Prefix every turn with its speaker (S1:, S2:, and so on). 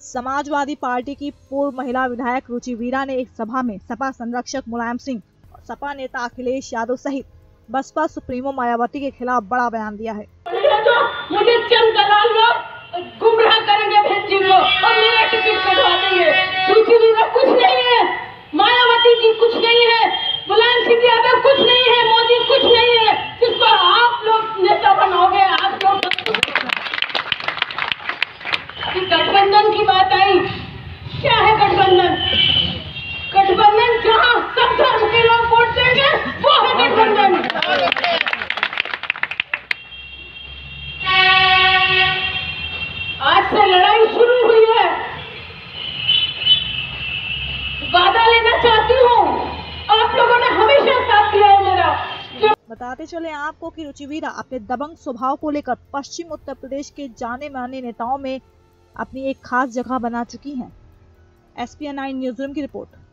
S1: Samajwadi party की पूर्व महिला विधायक रुचि वीरा ने एक सभा में सपा संरक्षक मुलायम सिंह और सपा नेता अखिलेश यादव सहित बसपा सुप्रीमो मायावती के खिलाफ बड़ा बयान दिया है। बताते चले आपको कि रुचिवीरा अपने दबंग स्वभाव को लेकर पश्चिम उत्तर प्रदेश के जाने माने नेताओं में अपनी एक खास जगह बना चुकी हैं। एसपीएन नाइन न्यूज़ रूम की रिपोर्ट।